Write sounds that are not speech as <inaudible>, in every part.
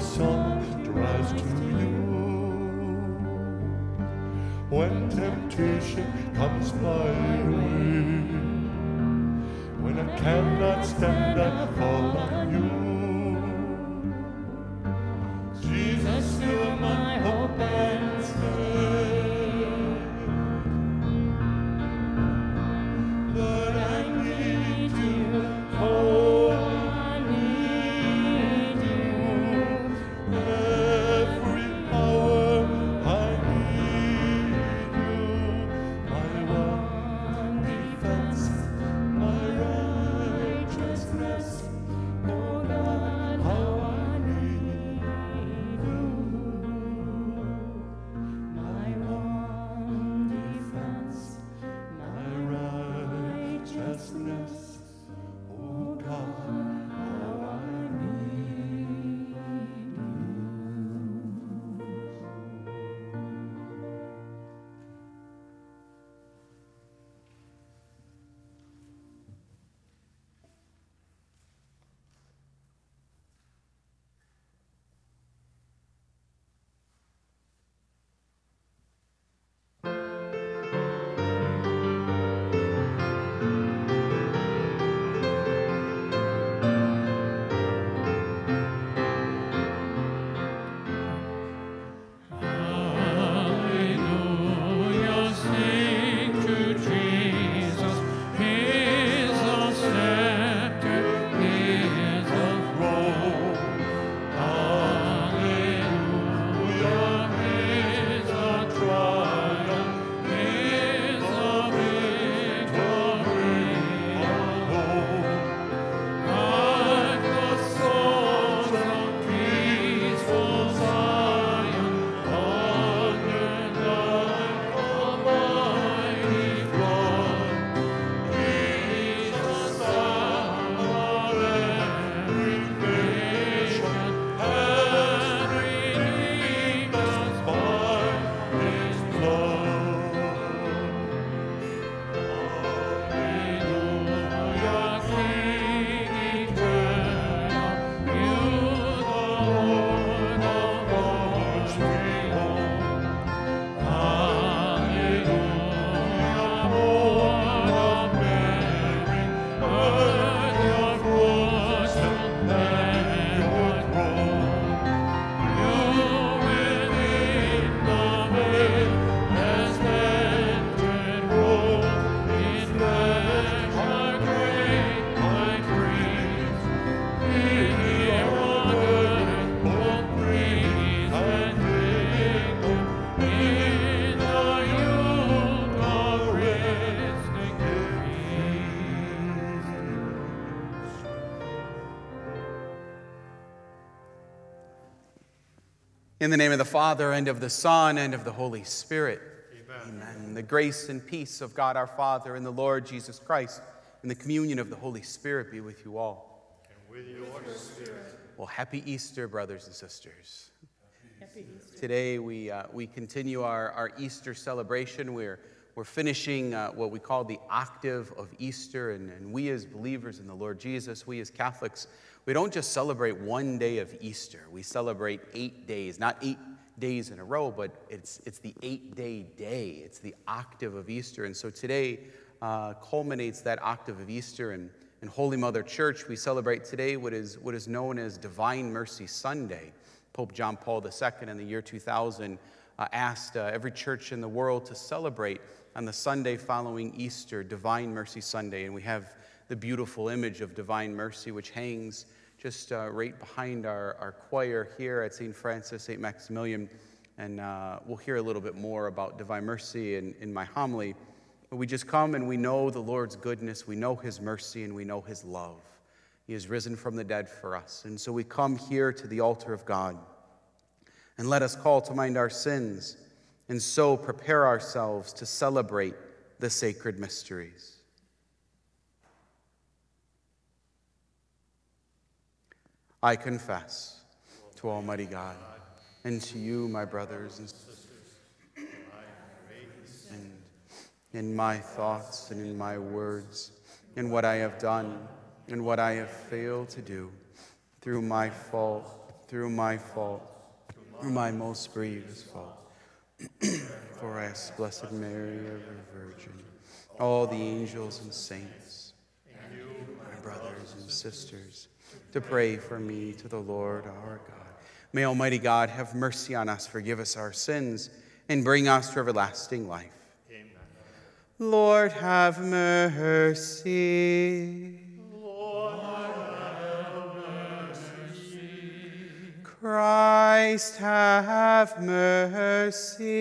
soul rise to you. When temptation comes my way, when I cannot stand, I fall on you. In the name of the Father, and of the Son, and of the Holy Spirit. Amen. The grace and peace of God our Father and the Lord Jesus Christ and the communion of the Holy Spirit be with you all. And with your spirit. Well, happy Easter, brothers and sisters. Today we, uh, we continue our, our Easter celebration. We're, we're finishing uh, what we call the octave of Easter, and, and we as believers in the Lord Jesus, we as Catholics, we don't just celebrate one day of Easter. We celebrate eight days, not eight days in a row, but it's, it's the eight day day. It's the octave of Easter. And so today uh, culminates that octave of Easter. And in Holy Mother Church, we celebrate today what is, what is known as Divine Mercy Sunday. Pope John Paul II in the year 2000 uh, asked uh, every church in the world to celebrate on the Sunday following Easter, Divine Mercy Sunday. And we have the beautiful image of divine mercy, which hangs just uh, right behind our, our choir here at St. Francis, St. Maximilian. And uh, we'll hear a little bit more about divine mercy in, in my homily. But we just come and we know the Lord's goodness, we know his mercy, and we know his love. He has risen from the dead for us. And so we come here to the altar of God. And let us call to mind our sins, and so prepare ourselves to celebrate the sacred mysteries. I confess to Almighty God and to you, my brothers and sisters, and in my thoughts and in my words, in what I have done and what I have failed to do, through my fault, through my fault, through my most grievous fault. <clears throat> For ask Blessed Mary, ever Virgin, all the angels and saints, and you, my brothers and sisters, to pray for me to the Lord our God. May Almighty God have mercy on us, forgive us our sins, and bring us to everlasting life. Amen. Lord, have mercy. Lord, have mercy. Christ, have mercy.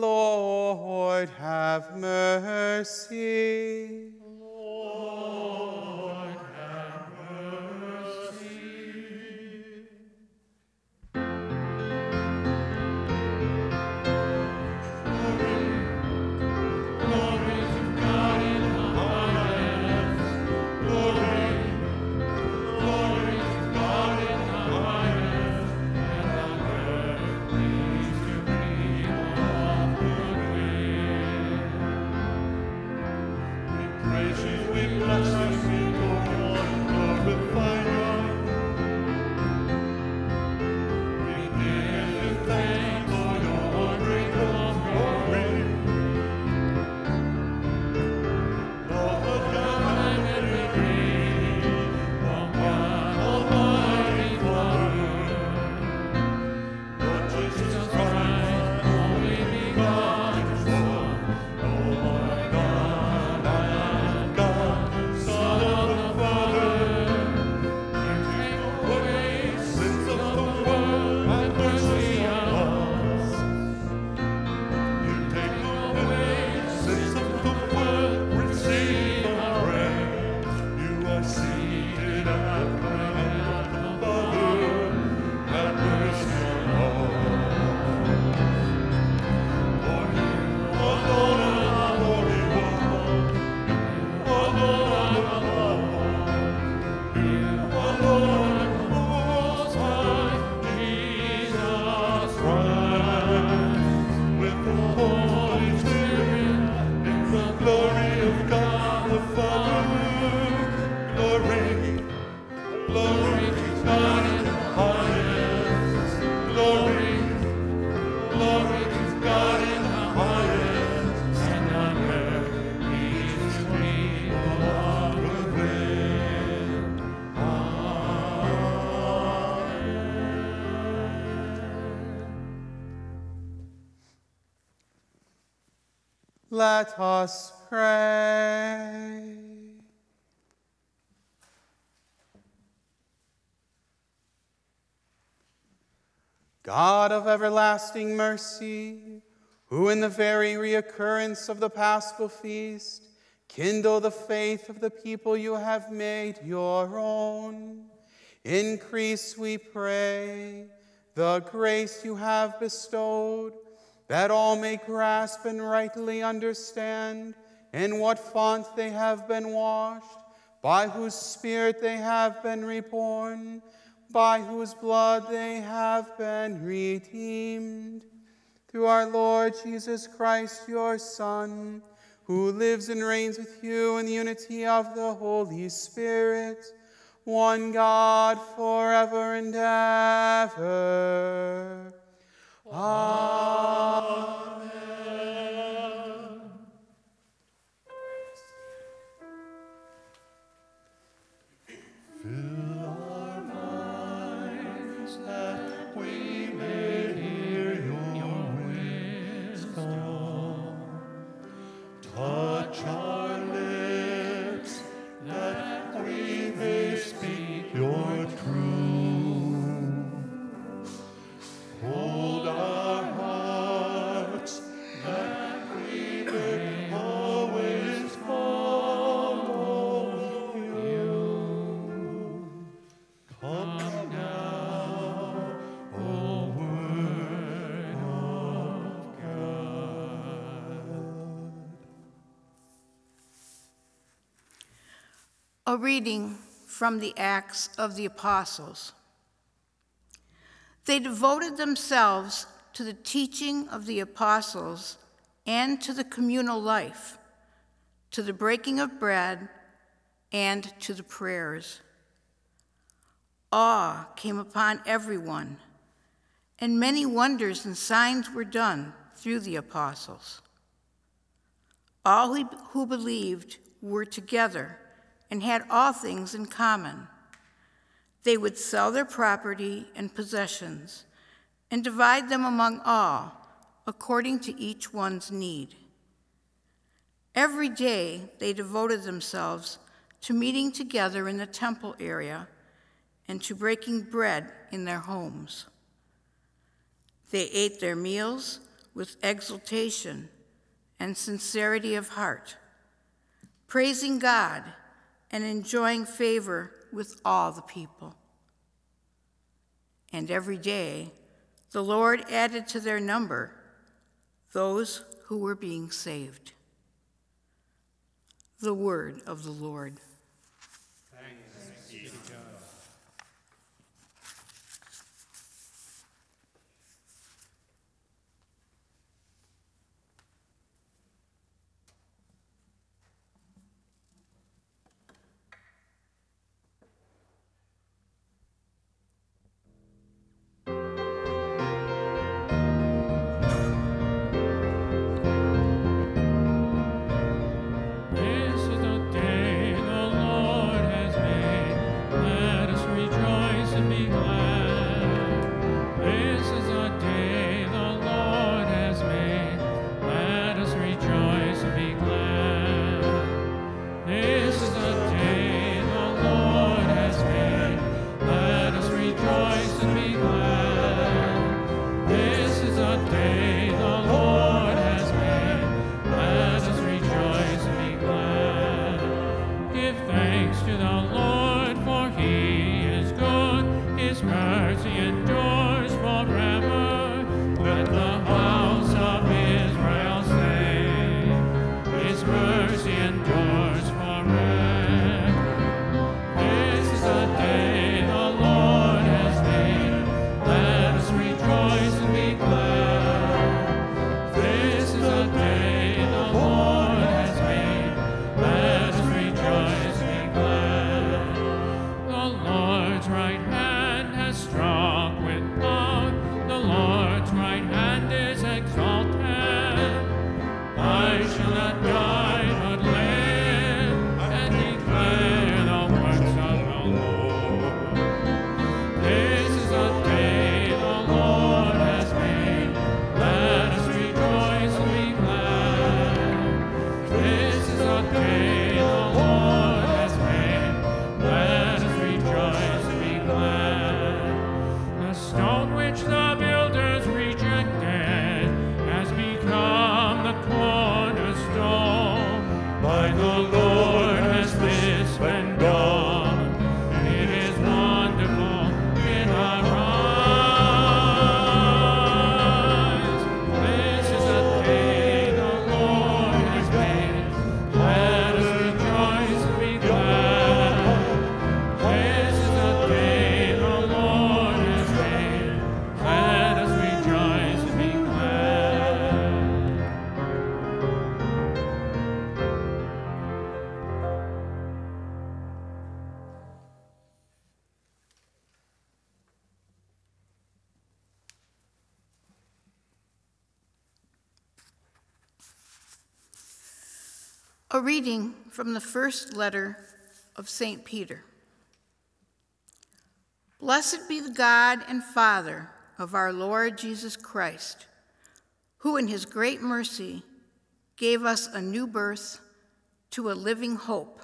Lord, have mercy. Let us pray. God of everlasting mercy, who in the very reoccurrence of the Paschal feast kindle the faith of the people you have made your own, increase, we pray, the grace you have bestowed, that all may grasp and rightly understand in what font they have been washed, by whose Spirit they have been reborn, by whose blood they have been redeemed. Through our Lord Jesus Christ, your Son, who lives and reigns with you in the unity of the Holy Spirit, one God forever and ever. A reading from the Acts of the Apostles. They devoted themselves to the teaching of the apostles and to the communal life, to the breaking of bread, and to the prayers. Awe came upon everyone, and many wonders and signs were done through the apostles. All who believed were together and had all things in common. They would sell their property and possessions and divide them among all according to each one's need. Every day they devoted themselves to meeting together in the temple area and to breaking bread in their homes. They ate their meals with exultation and sincerity of heart, praising God and enjoying favor with all the people. And every day, the Lord added to their number those who were being saved. The word of the Lord. Reading from the first letter of St. Peter. Blessed be the God and Father of our Lord Jesus Christ, who in his great mercy gave us a new birth to a living hope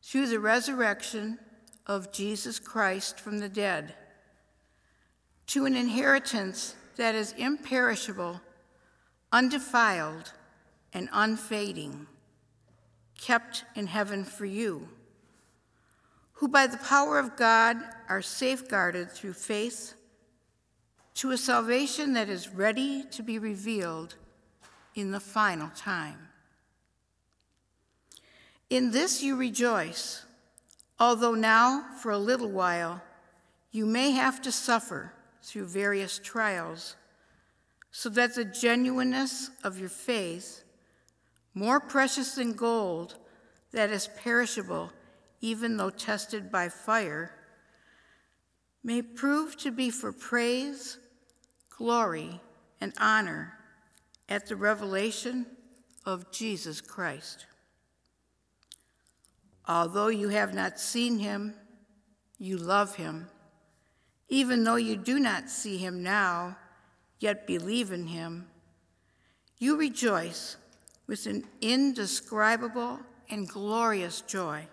through the resurrection of Jesus Christ from the dead, to an inheritance that is imperishable, undefiled, and unfading, kept in heaven for you, who by the power of God are safeguarded through faith to a salvation that is ready to be revealed in the final time. In this you rejoice, although now, for a little while, you may have to suffer through various trials, so that the genuineness of your faith, more precious than gold that is perishable even though tested by fire, may prove to be for praise, glory, and honor at the revelation of Jesus Christ. Although you have not seen him, you love him. Even though you do not see him now, yet believe in him, you rejoice with an indescribable and glorious joy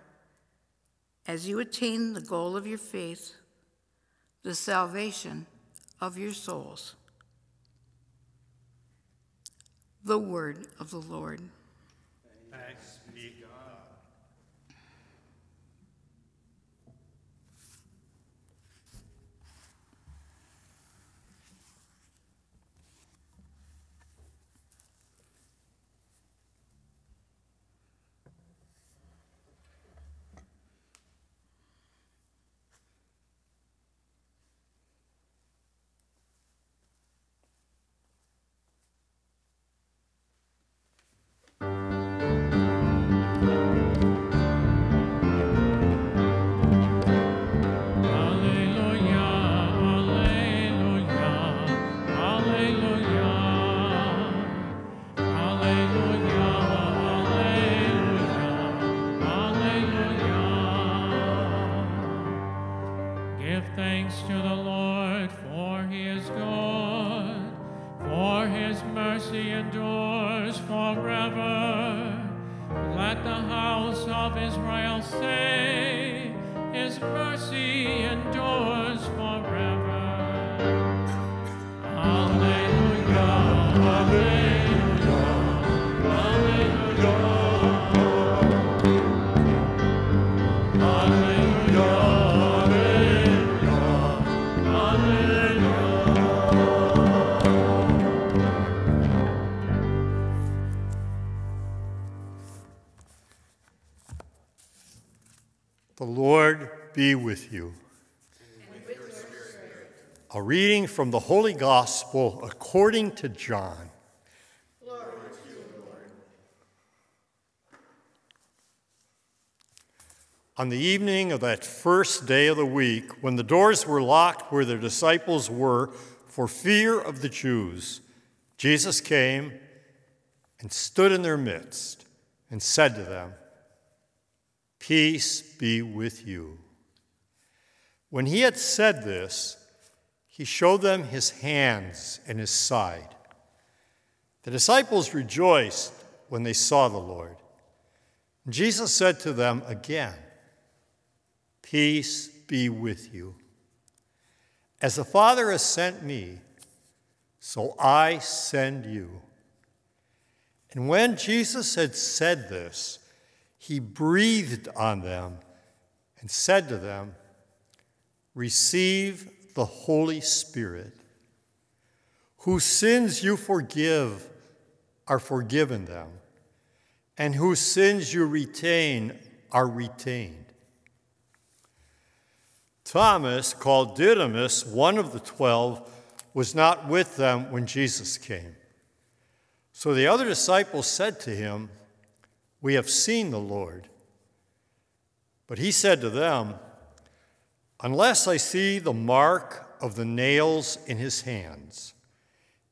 as you attain the goal of your faith, the salvation of your souls. The word of the Lord. Thanks be with you. A reading from the Holy Gospel according to John. On the evening of that first day of the week, when the doors were locked where the disciples were for fear of the Jews, Jesus came and stood in their midst and said to them, Peace be with you. When he had said this, he showed them his hands and his side. The disciples rejoiced when they saw the Lord. Jesus said to them again, Peace be with you. As the Father has sent me, so I send you. And when Jesus had said this, he breathed on them and said to them, receive the Holy Spirit. Whose sins you forgive are forgiven them, and whose sins you retain are retained. Thomas, called Didymus, one of the twelve, was not with them when Jesus came. So the other disciples said to him, We have seen the Lord. But he said to them, Unless I see the mark of the nails in his hands,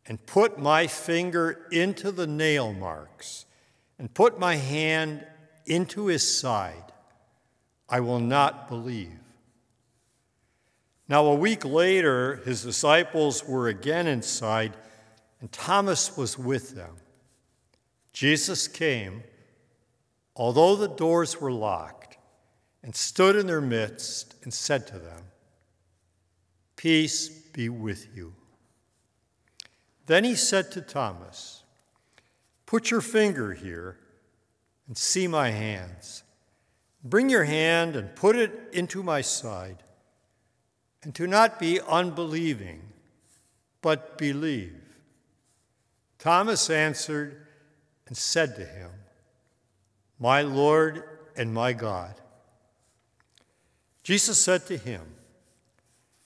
and put my finger into the nail marks, and put my hand into his side, I will not believe. Now, a week later, his disciples were again inside, and Thomas was with them. Jesus came, although the doors were locked, and stood in their midst and said to them, Peace be with you. Then he said to Thomas, Put your finger here and see my hands. Bring your hand and put it into my side. And do not be unbelieving, but believe. Thomas answered and said to him, My Lord and my God. Jesus said to him,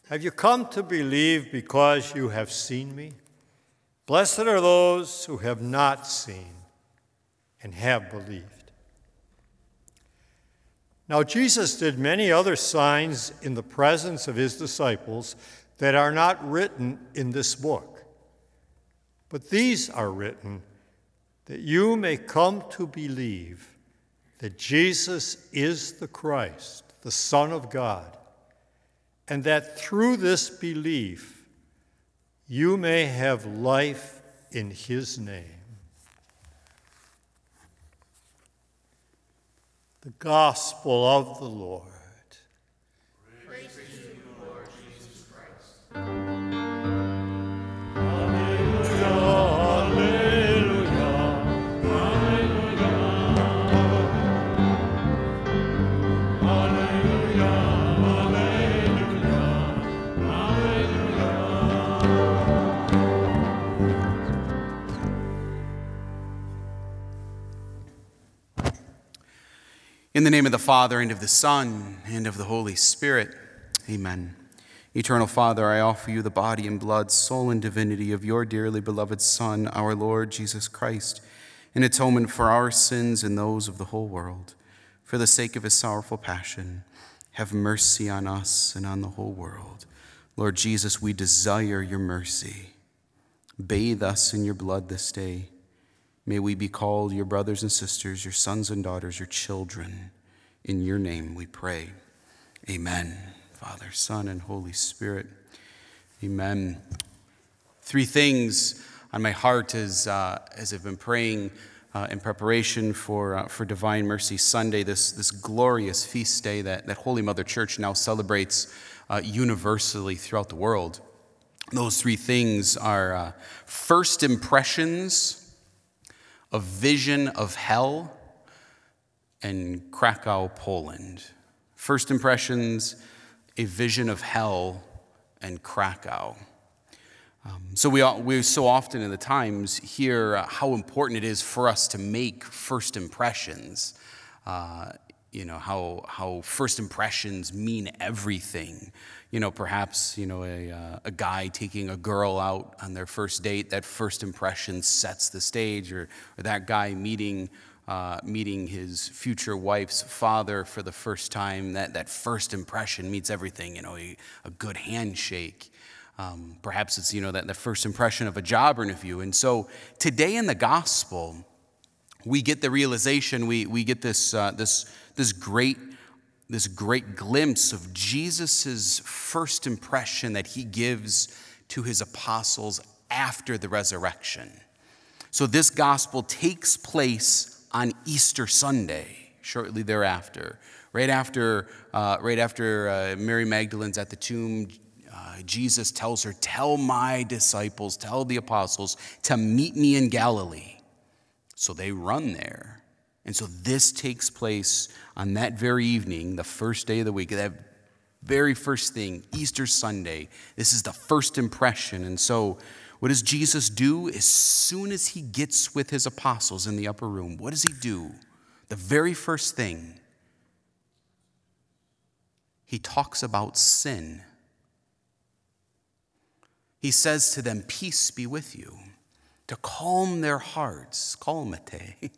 Have you come to believe because you have seen me? Blessed are those who have not seen and have believed. Now, Jesus did many other signs in the presence of his disciples that are not written in this book. But these are written that you may come to believe that Jesus is the Christ, the Son of God, and that through this belief you may have life in his name. The Gospel of the Lord. In the name of the Father, and of the Son, and of the Holy Spirit. Amen. Eternal Father, I offer you the body and blood, soul and divinity of your dearly beloved Son, our Lord Jesus Christ, in atonement for our sins and those of the whole world. For the sake of his sorrowful passion, have mercy on us and on the whole world. Lord Jesus, we desire your mercy. Bathe us in your blood this day May we be called your brothers and sisters, your sons and daughters, your children. In your name we pray. Amen. Father, Son, and Holy Spirit. Amen. Three things on my heart as, uh, as I've been praying uh, in preparation for, uh, for Divine Mercy Sunday, this, this glorious feast day that, that Holy Mother Church now celebrates uh, universally throughout the world. Those three things are uh, first impressions a vision of hell and Krakow, Poland. First impressions, a vision of hell and Krakow. Um, so we, we so often in the Times hear uh, how important it is for us to make first impressions. Uh, you know how how first impressions mean everything. You know perhaps you know a, uh, a guy taking a girl out on their first date that first impression sets the stage or, or that guy meeting uh, meeting his future wife's father for the first time that, that first impression meets everything you know a, a good handshake. Um, perhaps it's you know that the first impression of a job interview. And so today in the gospel we get the realization we, we get this uh, this this great this great glimpse of Jesus' first impression that he gives to his apostles after the resurrection. So, this gospel takes place on Easter Sunday, shortly thereafter. Right after, uh, right after uh, Mary Magdalene's at the tomb, uh, Jesus tells her, Tell my disciples, tell the apostles to meet me in Galilee. So they run there. And so this takes place on that very evening, the first day of the week, that very first thing, Easter Sunday. This is the first impression. And so, what does Jesus do as soon as he gets with his apostles in the upper room? What does he do? The very first thing, he talks about sin. He says to them, Peace be with you, to calm their hearts, calmate.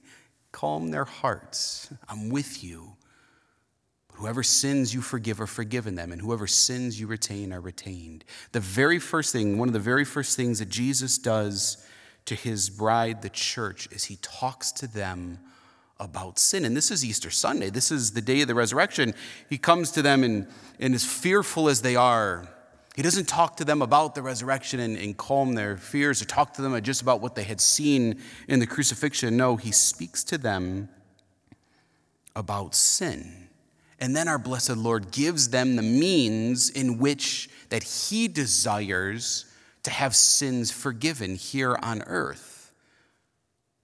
Calm their hearts. I'm with you. But whoever sins you forgive are forgiven them, and whoever sins you retain are retained. The very first thing, one of the very first things that Jesus does to his bride, the church, is he talks to them about sin. And this is Easter Sunday. This is the day of the resurrection. He comes to them, and, and as fearful as they are, He doesn't talk to them about the resurrection and, and, calm their fears or talk to them just about what they had seen in the crucifixion. No, he speaks to them about sin. And then our blessed Lord gives them the means in which that he desires to have sins forgiven here on earth.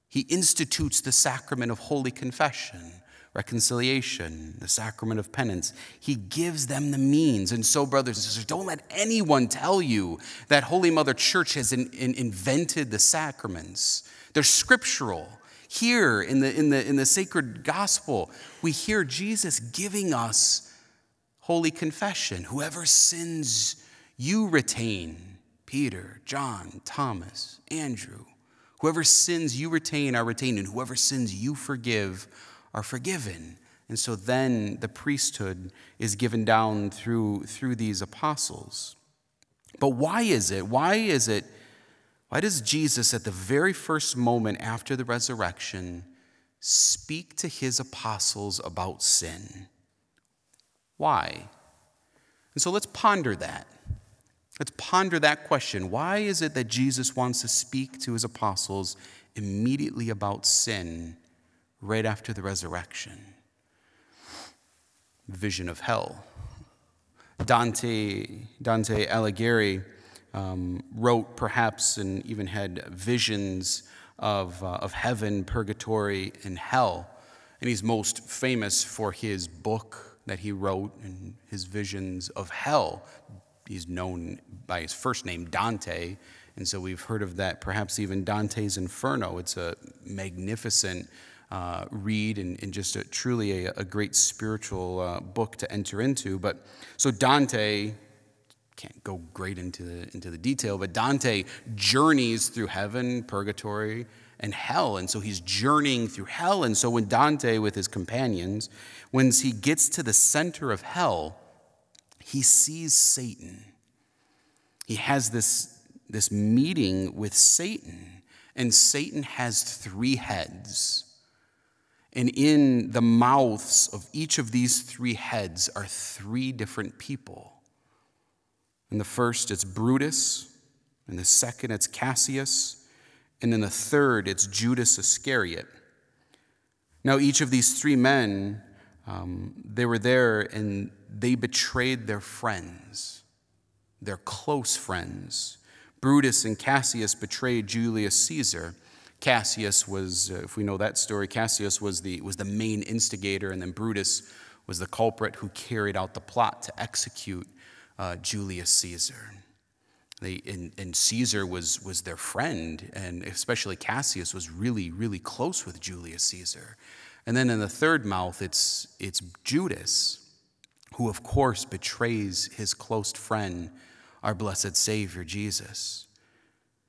He institutes the sacrament of holy confession reconciliation, the sacrament of penance. He gives them the means. And so, brothers and sisters, don't let anyone tell you that Holy Mother Church has in, in, invented the sacraments. They're scriptural. Here in the, in, the, in the sacred gospel, we hear Jesus giving us holy confession. Whoever sins you retain, Peter, John, Thomas, Andrew. Whoever sins you retain are retained, and whoever sins you forgive are forgiven. And so then the priesthood is given down through, through these apostles. But why is it? Why is it? Why does Jesus, at the very first moment after the resurrection, speak to his apostles about sin? Why? And so let's ponder that. Let's ponder that question. Why is it that Jesus wants to speak to his apostles immediately about sin right after the resurrection. Vision of hell. Dante, Dante Alighieri um, wrote perhaps and even had visions of, uh, of heaven, purgatory, and hell. And he's most famous for his book that he wrote and his visions of hell. He's known by his first name, Dante. And so we've heard of that, perhaps even Dante's Inferno. It's a magnificent uh, read and, and, just a, truly a, a, great spiritual uh, book to enter into. But so Dante can't go great into the, into the detail, but Dante journeys through heaven, purgatory, and hell. And so he's journeying through hell. And so when Dante, with his companions, when he gets to the center of hell, he sees Satan. He has this, this meeting with Satan, and Satan has three heads. And in the mouths of each of these three heads are three different people. In the first, it's Brutus. In the second, it's Cassius. And in the third, it's Judas Iscariot. Now, each of these three men, um, they were there and they betrayed their friends, their close friends. Brutus and Cassius betrayed Julius Caesar. Cassius was, uh, if we know that story, Cassius was the, was the main instigator, and then Brutus was the culprit who carried out the plot to execute uh, Julius Caesar. They, and, and, Caesar was, was their friend, and especially Cassius was really, really close with Julius Caesar. And then in the third mouth, it's, it's Judas, who of course betrays his close friend, our blessed Savior Jesus.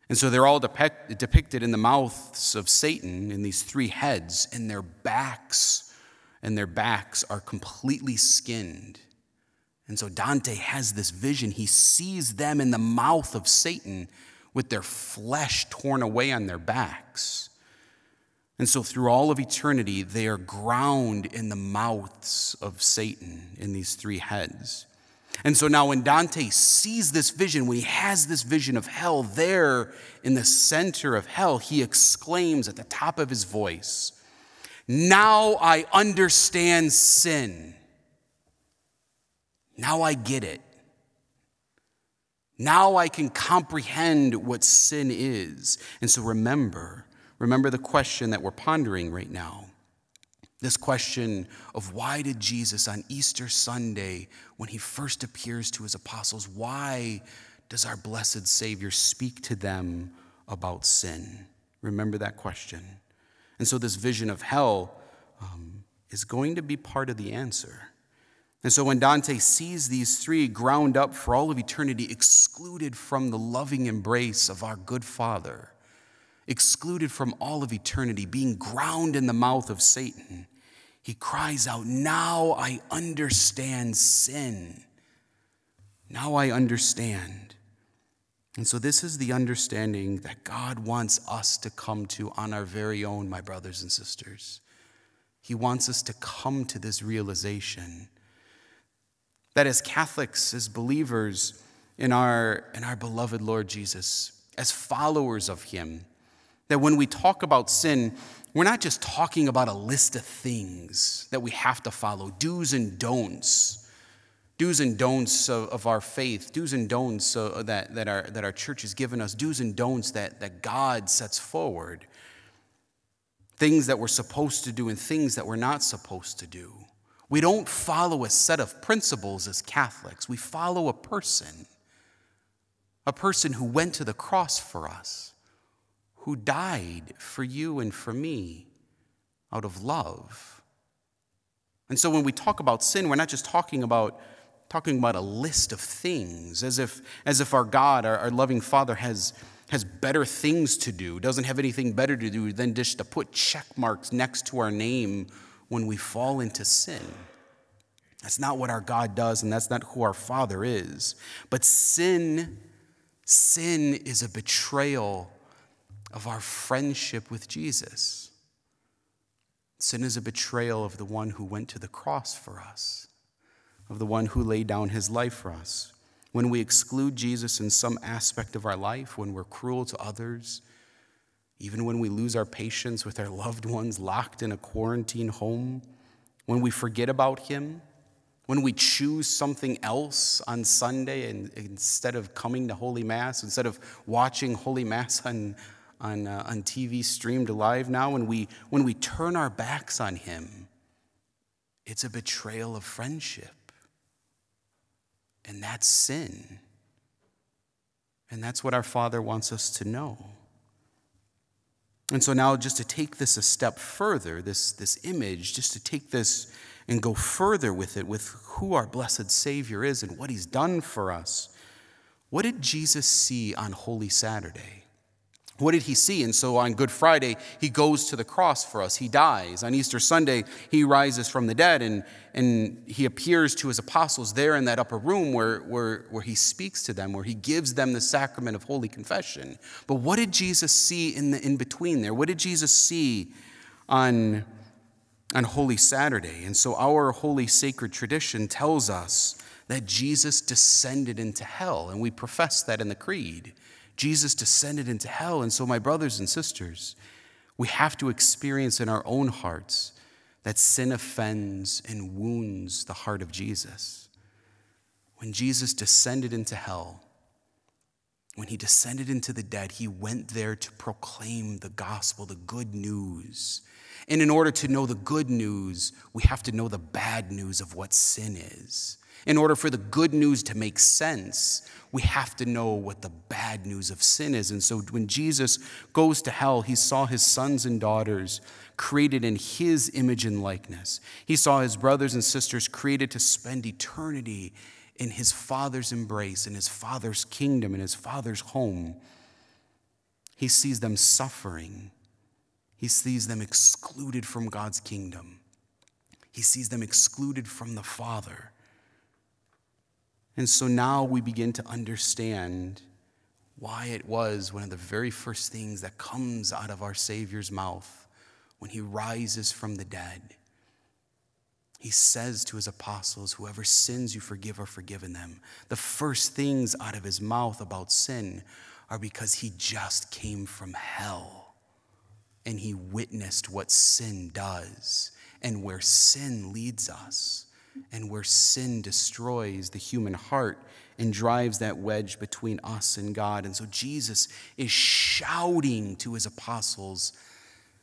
And so they're all depict, depicted in the mouths of Satan in these three heads, and their backs and their backs are completely skinned. And so Dante has this vision. He sees them in the mouth of Satan with their flesh torn away on their backs. And so, through all of eternity, they are ground in the mouths of Satan in these three heads. And so now, when Dante sees this vision, when he has this vision of hell there in the center of hell, he exclaims at the top of his voice, Now I understand sin. Now I get it. Now I can comprehend what sin is. And so remember, remember the question that we're pondering right now. This question of why did Jesus on Easter Sunday, when he first appears to his apostles, why does our blessed Savior speak to them about sin? Remember that question. And so, this vision of hell um, is going to be part of the answer. And so, when Dante sees these three ground up for all of eternity, excluded from the loving embrace of our good Father, excluded from all of eternity, being ground in the mouth of Satan, he cries out, Now I understand sin. Now I understand. And so, this is the understanding that God wants us to come to on our very own, my brothers and sisters. He wants us to come to this realization that as Catholics, as believers, in our, in our beloved Lord Jesus, as followers of Him, that when we talk about sin, we're not just talking about a list of things that we have to follow, do's and don'ts, do's and don'ts of, of our faith, do's and don'ts uh, that, that, our, that our church has given us, do's and don'ts that, that God sets forward, things that we're supposed to do and things that we're not supposed to do. We don't follow a set of principles as Catholics, we follow a person a person who went to the cross for us, who died for you and for me out of love. And so when we talk about sin, we're not just talking about talking about a list of things, as if, as if our God, our, our loving Father, has, has better things to do, doesn't have anything better to do than just to put check marks next to our name when we fall into sin. That's not what our God does, and that's not who our Father is. But sin Sin is a betrayal of our friendship with Jesus. Sin is a betrayal of the one who went to the cross for us, of the one who laid down his life for us. When we exclude Jesus in some aspect of our life, when we're cruel to others, even when we lose our patience with our loved ones locked in a quarantine home, when we forget about him, when we choose something else on Sunday and instead of coming to Holy Mass, instead of watching Holy Mass on, on, uh, on TV streamed live now, when we, when we turn our backs on Him, it's a betrayal of friendship. And that's sin. And that's what our Father wants us to know. And so now, just to take this a step further, this, this image, just to take this and go further with it, with who our blessed Savior is and what He's done for us. What did Jesus see on Holy Saturday? What did he see? And so on Good Friday, he goes to the cross for us. He dies. On Easter Sunday, he rises from the dead and, and he appears to his apostles there in that upper room where, where, where he speaks to them, where he gives them the sacrament of Holy Confession. But what did Jesus see in the in between there? What did Jesus see on on Holy Saturday. And so our holy sacred tradition tells us that Jesus descended into hell, and we profess that in the Creed. Jesus descended into hell. And so, my brothers and sisters, we have to experience in our own hearts that sin offends and wounds the heart of Jesus. When Jesus descended into hell, when he descended into the dead, he went there to proclaim the gospel, the good news and in order to know the good news, we have to know the bad news of what sin is. In order for the good news to make sense, we have to know what the bad news of sin is. And so when Jesus goes to hell, he saw his sons and daughters created in his image and likeness. He saw his brothers and sisters created to spend eternity in his father's embrace, in his father's kingdom, in his father's home. He sees them suffering. He sees them excluded from God's kingdom. He sees them excluded from the Father. And so now we begin to understand why it was one of the very first things that comes out of our Savior's mouth when he rises from the dead. He says to his apostles, Whoever sins you forgive are forgiven them. The first things out of his mouth about sin are because he just came from hell and he witnessed what sin does and where sin leads us and where sin destroys the human heart and drives that wedge between us and God. And so Jesus is shouting to his apostles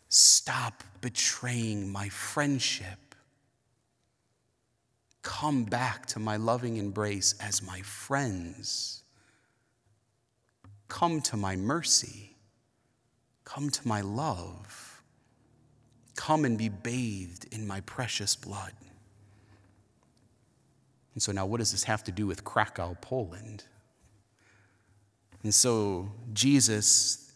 stop betraying my friendship. Come back to my loving embrace as my friends. Come to my mercy. Come to my love. Come and be bathed in my precious blood. And so, now what does this have to do with Krakow, Poland? And so, Jesus,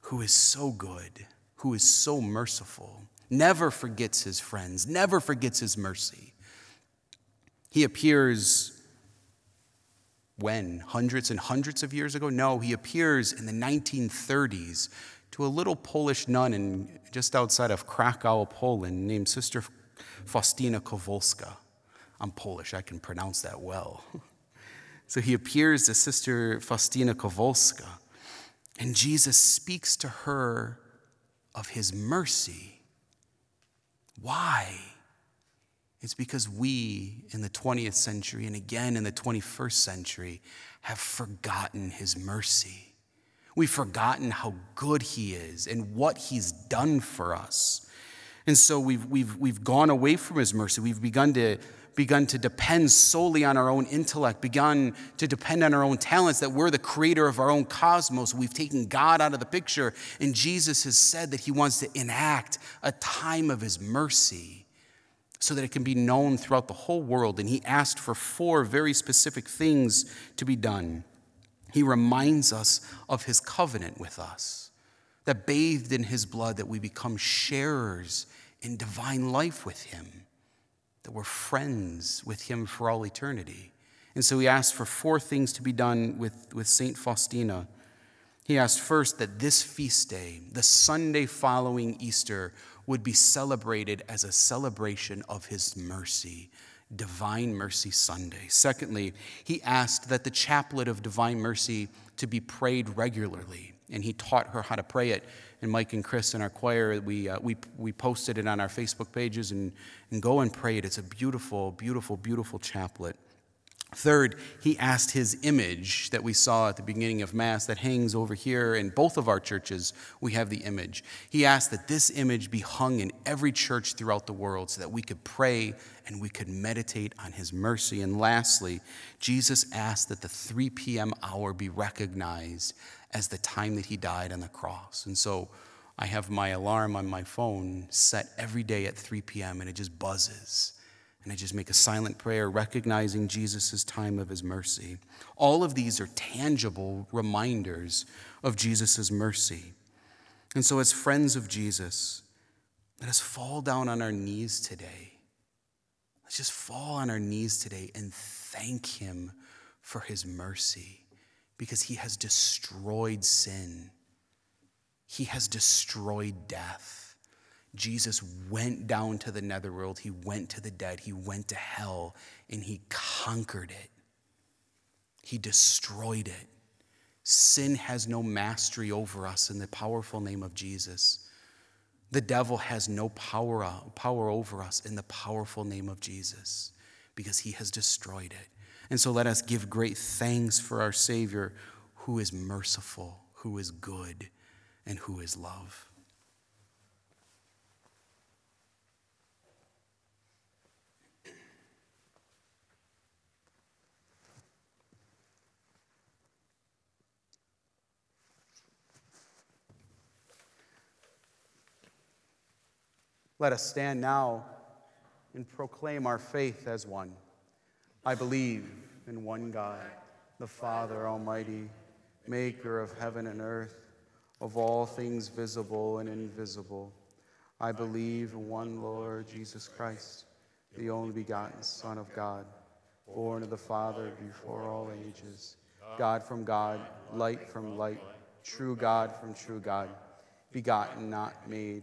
who is so good, who is so merciful, never forgets his friends, never forgets his mercy. He appears when? Hundreds and hundreds of years ago? No, he appears in the 1930s to a little Polish nun in, just outside of Krakow, Poland, named Sister Faustina Kowalska. I'm Polish, I can pronounce that well. <laughs> So he appears to Sister Faustina Kowalska, and Jesus speaks to her of his mercy. Why? It's because we in the 20th century and again in the 21st century have forgotten his mercy. We've forgotten how good he is and what he's done for us. And so we've, we've, we've gone away from his mercy. We've begun to, begun to depend solely on our own intellect, begun to depend on our own talents, that we're the creator of our own cosmos. We've taken God out of the picture. And Jesus has said that he wants to enact a time of his mercy so that it can be known throughout the whole world. And he asked for four very specific things to be done. He reminds us of his covenant with us, that bathed in his blood, that we become sharers in divine life with him, that we're friends with him for all eternity. And so he asked for four things to be done with, with St. Faustina. He asked first that this feast day, the Sunday following Easter, would be celebrated as a celebration of his mercy, Divine Mercy Sunday. Secondly, he asked that the chaplet of Divine Mercy to be prayed regularly, and he taught her how to pray it. And Mike and Chris in our choir, we, uh, we, we posted it on our Facebook pages and, and go and pray it. It's a beautiful, beautiful, beautiful chaplet. Third, he asked his image that we saw at the beginning of Mass that hangs over here in both of our churches. We have the image. He asked that this image be hung in every church throughout the world so that we could pray and we could meditate on his mercy. And lastly, Jesus asked that the 3 p.m. hour be recognized as the time that he died on the cross. And so I have my alarm on my phone set every day at 3 p.m. and it just buzzes and I just make a silent prayer recognizing Jesus' time of his mercy. All of these are tangible reminders of Jesus' mercy. And so, as friends of Jesus, let us fall down on our knees today. Let's just fall on our knees today and thank him for his mercy because he has destroyed sin, he has destroyed death. Jesus went down to the netherworld, he went to the dead, he went to hell, and he conquered it. He destroyed it. Sin has no mastery over us in the powerful name of Jesus. The devil has no power, power over us in the powerful name of Jesus because he has destroyed it. And so let us give great thanks for our Savior who is merciful, who is good, and who is love. Let us stand now and proclaim our faith as one. I believe in one God, the Father Almighty, maker of heaven and earth, of all things visible and invisible. I believe in one Lord Jesus Christ, the only begotten Son of God, born of the Father before all ages, God from God, light from light, true God from true God, begotten, not made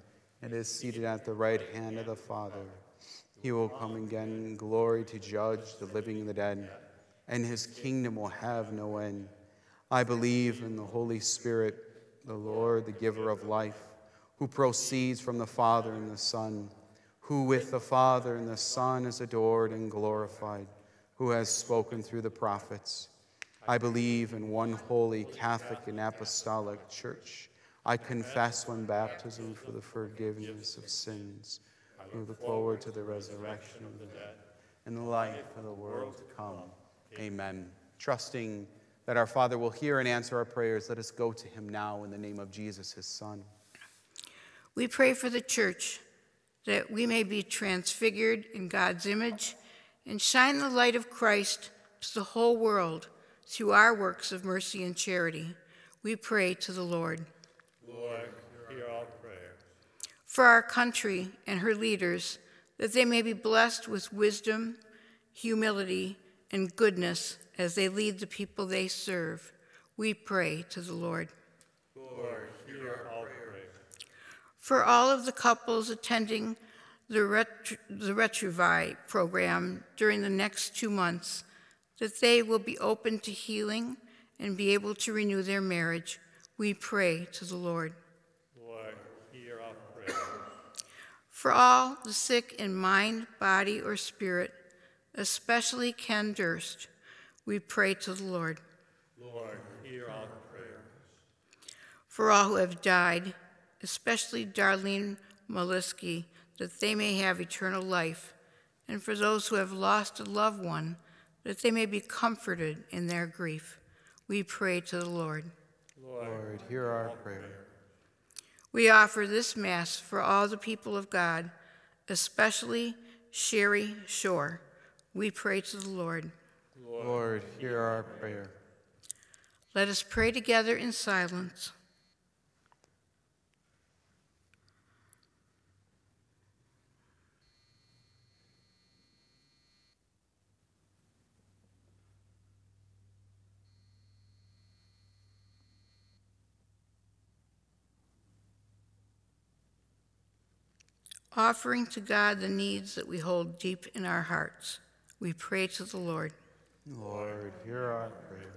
and is seated at the right hand of the Father. He will come again in glory to judge the living and the dead, and his kingdom will have no end. I believe in the Holy Spirit, the Lord, the giver of life, who proceeds from the Father and the Son, who with the Father and the Son is adored and glorified, who has spoken through the prophets. I believe in one holy Catholic and Apostolic Church. I confess one baptism for the forgiveness of sins. We look forward to the resurrection of the dead and the life of the world to come. Amen. Trusting that our Father will hear and answer our prayers, let us go to him now in the name of Jesus, his Son. We pray for the church that we may be transfigured in God's image and shine the light of Christ to the whole world through our works of mercy and charity, we pray to the Lord. Lord, hear our prayer. For our country and her leaders, that they may be blessed with wisdom, humility, and goodness as they lead the people they serve, we pray to the Lord. Lord, hear our prayer. For all of the couples attending the, Ret- the Retrouvaille program during the next two months, that they will be open to healing and be able to renew their marriage, we pray to the Lord. Lord, hear our prayer. For all the sick in mind, body, or spirit, especially Ken Durst, we pray to the Lord. Lord, hear our prayer. For all who have died, especially Darlene Moliski, that they may have eternal life, and for those who have lost a loved one, that they may be comforted in their grief, we pray to the Lord. Lord, hear our prayer. We offer this Mass for all the people of God, especially Sherry Shore. We pray to the Lord. Lord, hear our prayer. Let us pray together in silence. Offering to God the needs that we hold deep in our hearts, we pray to the Lord. Lord, hear our prayer.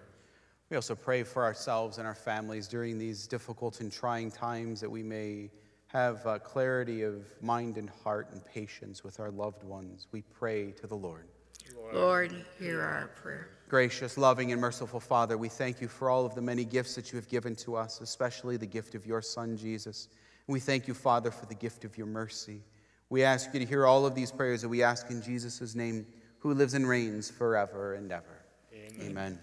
We also pray for ourselves and our families during these difficult and trying times that we may have uh, clarity of mind and heart and patience with our loved ones. We pray to the Lord. Lord, hear our prayer. Gracious, loving, and merciful Father, we thank you for all of the many gifts that you have given to us, especially the gift of your Son, Jesus. We thank you, Father, for the gift of your mercy. We ask you to hear all of these prayers that we ask in Jesus' name, who lives and reigns forever and ever. Amen. Amen.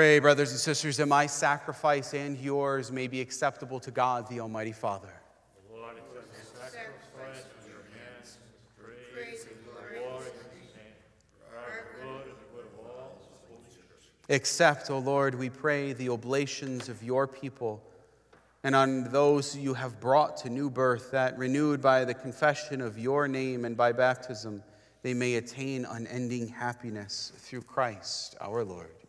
Pray, brothers and sisters, that my sacrifice and yours may be acceptable to God, the Almighty Father. Accept, O Lord, we pray, the oblations of your people and on those you have brought to new birth, that renewed by the confession of your name and by baptism, they may attain unending happiness through Christ our Lord.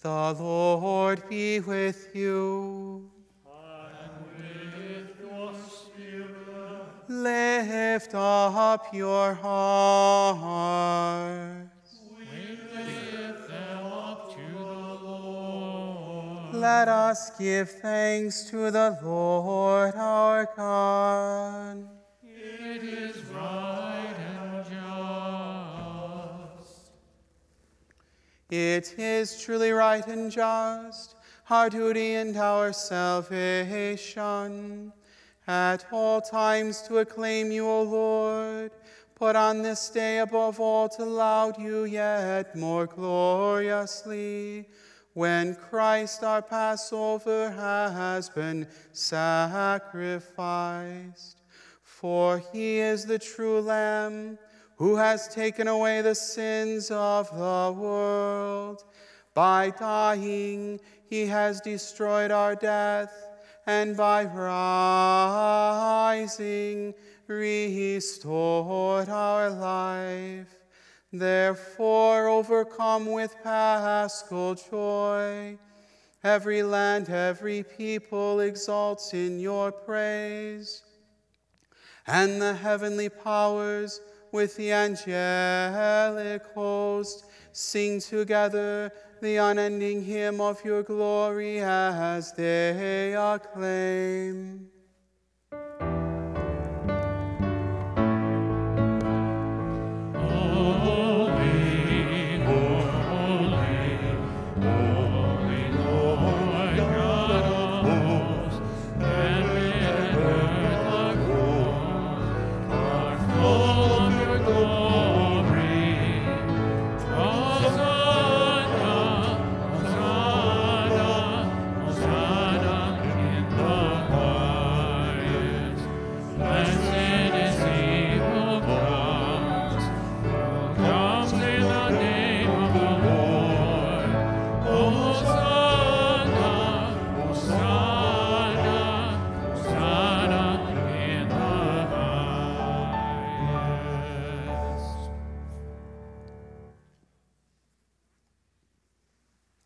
The Lord be with you. And with your spirit. Lift up your heart. Let us give thanks to the Lord our God. It is right It is truly right and just, our duty and our salvation, at all times to acclaim you, O Lord, but on this day above all to laud you yet more gloriously when Christ our Passover has been sacrificed. For he is the true Lamb who has taken away the sins of the world. By dying, he has destroyed our death, and by rising, restored our life. Therefore, overcome with paschal joy, every land, every people exalts in your praise. And the heavenly powers with the angelic host sing together the unending hymn of your glory as they acclaim. Holy,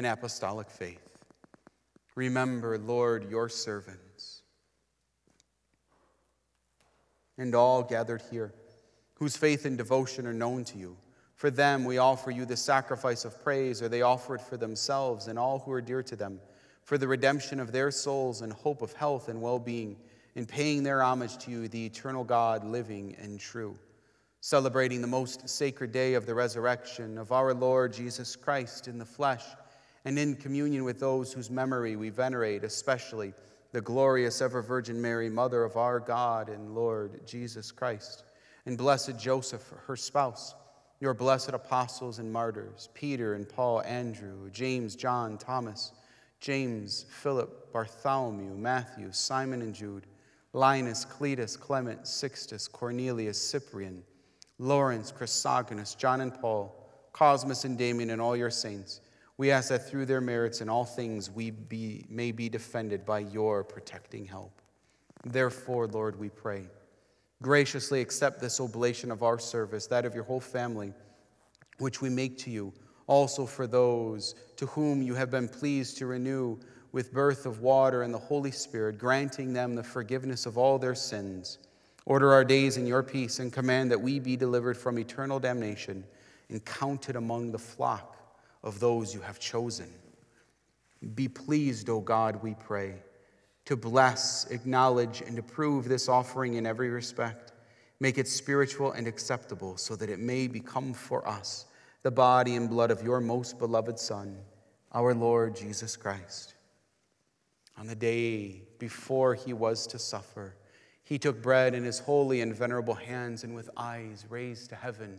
and apostolic faith. Remember, Lord, your servants and all gathered here, whose faith and devotion are known to you. For them, we offer you the sacrifice of praise, or they offer it for themselves and all who are dear to them, for the redemption of their souls and hope of health and well being, in paying their homage to you, the eternal God, living and true. Celebrating the most sacred day of the resurrection of our Lord Jesus Christ in the flesh, and in communion with those whose memory we venerate, especially the glorious ever Virgin Mary, Mother of our God and Lord Jesus Christ, and blessed Joseph, her spouse, your blessed apostles and martyrs, Peter and Paul, Andrew, James, John, Thomas, James, Philip, Bartholomew, Matthew, Simon and Jude, Linus, Cletus, Clement, Sixtus, Cornelius, Cyprian, Lawrence, Chrysogonus, John and Paul, Cosmas and Damian, and all your saints. We ask that through their merits in all things we be, may be defended by your protecting help. Therefore, Lord, we pray, graciously accept this oblation of our service, that of your whole family, which we make to you, also for those to whom you have been pleased to renew with birth of water and the Holy Spirit, granting them the forgiveness of all their sins. Order our days in your peace and command that we be delivered from eternal damnation and counted among the flock of those you have chosen. Be pleased, O God, we pray, to bless, acknowledge, and approve this offering in every respect. Make it spiritual and acceptable so that it may become for us the body and blood of your most beloved Son, our Lord Jesus Christ. On the day before he was to suffer, he took bread in his holy and venerable hands, and with eyes raised to heaven,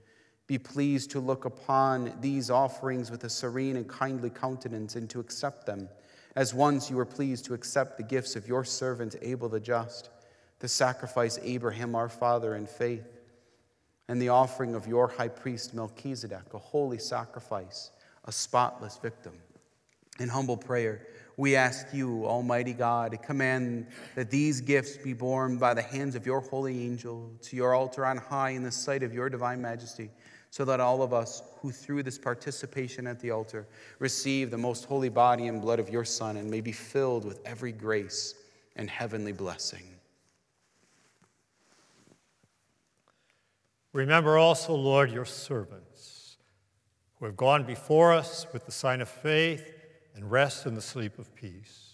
Be pleased to look upon these offerings with a serene and kindly countenance and to accept them, as once you were pleased to accept the gifts of your servant Abel the just, the sacrifice Abraham our father in faith, and the offering of your high priest Melchizedek, a holy sacrifice, a spotless victim. In humble prayer, we ask you, Almighty God, to command that these gifts be borne by the hands of your holy angel to your altar on high in the sight of your divine majesty, so that all of us who through this participation at the altar receive the most holy body and blood of your Son and may be filled with every grace and heavenly blessing. Remember also, Lord, your servants who have gone before us with the sign of faith and rest in the sleep of peace.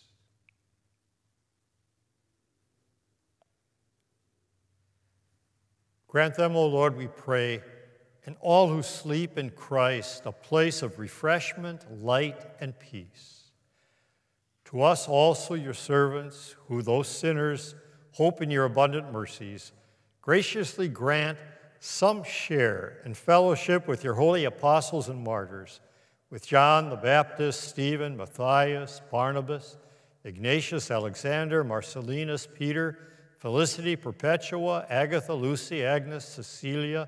Grant them, O Lord, we pray, and all who sleep in Christ a place of refreshment, light, and peace. To us also, your servants, who, though sinners, hope in your abundant mercies, graciously grant some share in fellowship with your holy apostles and martyrs, with John the Baptist, Stephen, Matthias, Barnabas, Ignatius, Alexander, Marcellinus, Peter, Felicity, Perpetua, Agatha, Lucy, Agnes, Cecilia,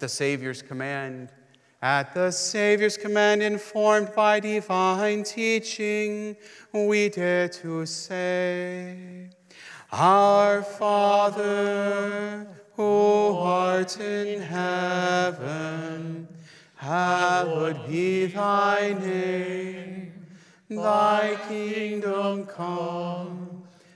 At the Savior's command, at the Savior's command, informed by divine teaching, we dare to say, Our Father, who art in heaven, hallowed be thy name. Thy kingdom come,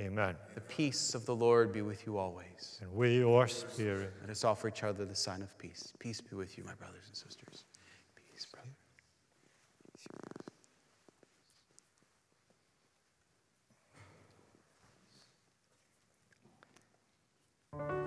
Amen. The peace of the Lord be with you always. And with your spirit. Let us offer each other the sign of peace. Peace be with you, my brothers and sisters. Peace, brother.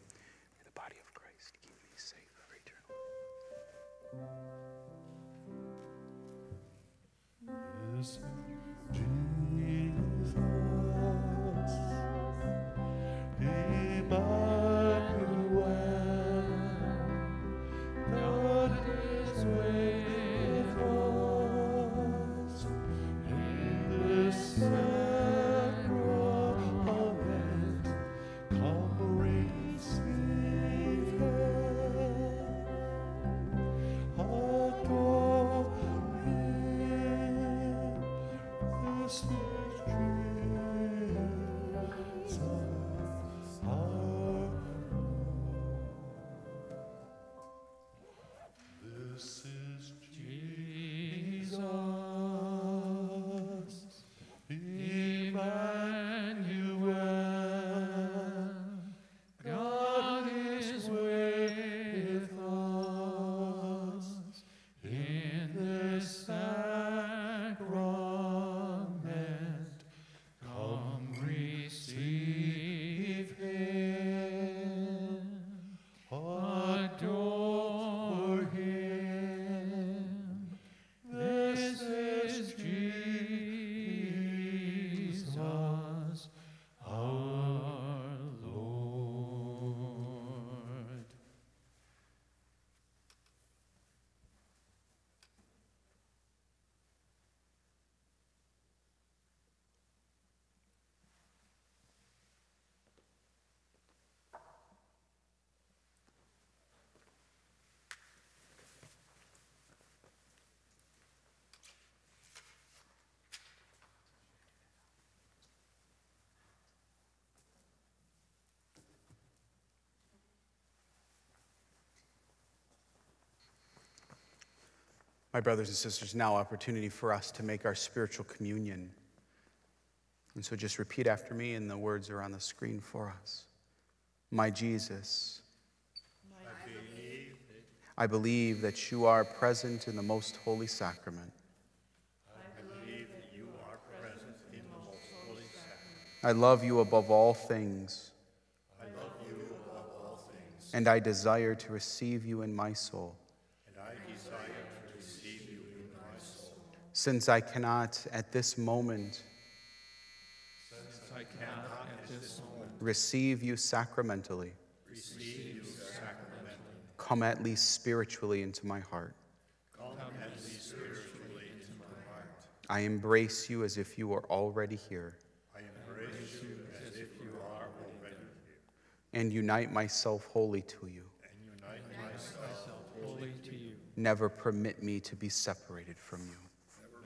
My brothers and sisters, now opportunity for us to make our spiritual communion. And so just repeat after me, and the words are on the screen for us. My Jesus, I believe that you are present in the most holy sacrament. I love you above all things. I love you above all things. And I desire to receive you in my soul. And I desire to receive you in my soul. Since I cannot at this moment at this moment receive you sacramentally, receive you sacramentally, come at least spiritually into my heart. I embrace you as if you were already here I Embrace you as if you are already here. and unite myself wholly to you. Unite myself wholly to you. Never permit me to be separated from you.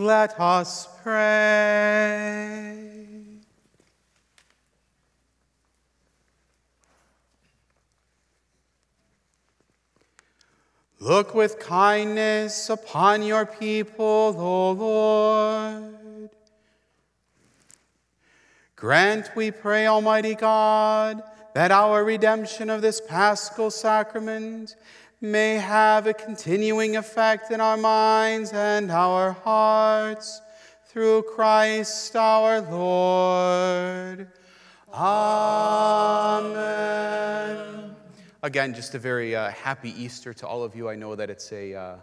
Let us pray. Look with kindness upon your people, O Lord. Grant, we pray, Almighty God, that our redemption of this paschal sacrament may have a continuing effect in our minds and our hearts through Christ our Lord. Amen. Again, just a very uh, happy Easter to all of you. I know that it's a, uh,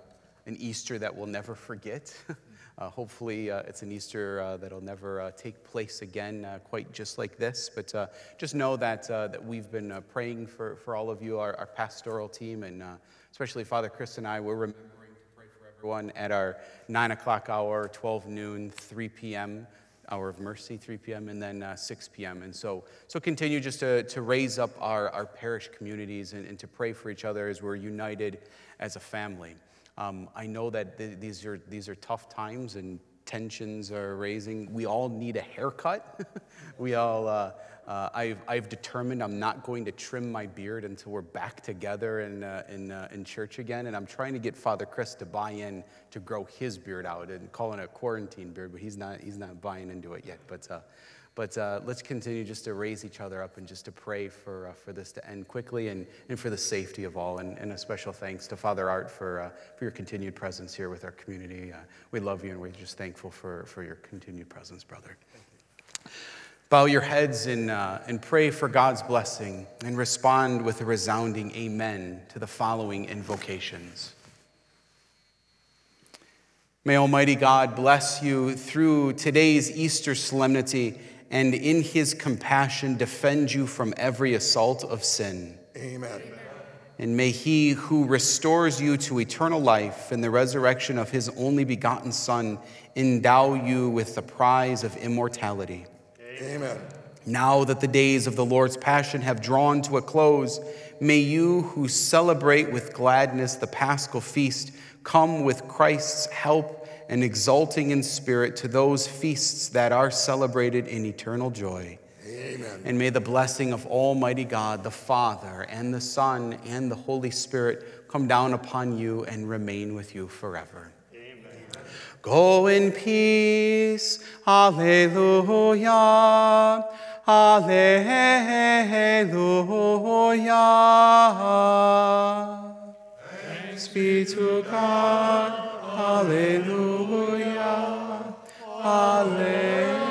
an Easter that we'll never forget. <laughs> Uh, hopefully, uh, it's an Easter uh, that'll never take place again, quite just like this. But just know that, that we've been praying for, for all of you, our, our pastoral team, and especially Father Chris and I. We're remembering to pray for everyone at our 9 o'clock hour, 12 noon, 3 p.m. hour of mercy, 3 p.m., and then uh, 6 p.m. And so, so continue just to, to raise up our, our parish communities and, and to pray for each other as we're united as a family. Um, I know that th- these, are, these are tough times, and tensions are raising. We all need a haircut. <laughs> we all, uh, uh, I've, I've determined I'm not going to trim my beard until we're back together in, uh, in, uh, in church again. And I'm trying to get Father Chris to buy in to grow his beard out and calling it a quarantine beard, but he's not, he's not buying into it yet. But, uh, but uh, let's continue just to raise each other up and just to pray for, uh, for this to end quickly and, and for the safety of all. And, and a special thanks to Father Art for, uh, for your continued presence here with our community. Uh, we love you and we're just thankful for, for your continued presence, brother. Bow your heads and, uh, and pray for God's blessing and respond with a resounding amen to the following invocations. May Almighty God bless you through today's Easter solemnity and in his compassion defend you from every assault of sin. Amen. And may he who restores you to eternal life in the resurrection of his only begotten Son endow you with the prize of immortality. Amen. Now that the days of the Lord's passion have drawn to a close, may you who celebrate with gladness the paschal feast come with Christ's help and exulting in spirit to those feasts that are celebrated in eternal joy. Amen. And may the blessing of Almighty God, the Father, and the Son, and the Holy Spirit come down upon you and remain with you forever. Go in peace. Alleluia. Alleluia. Thanks be to God. Hallelujah. Hallelujah.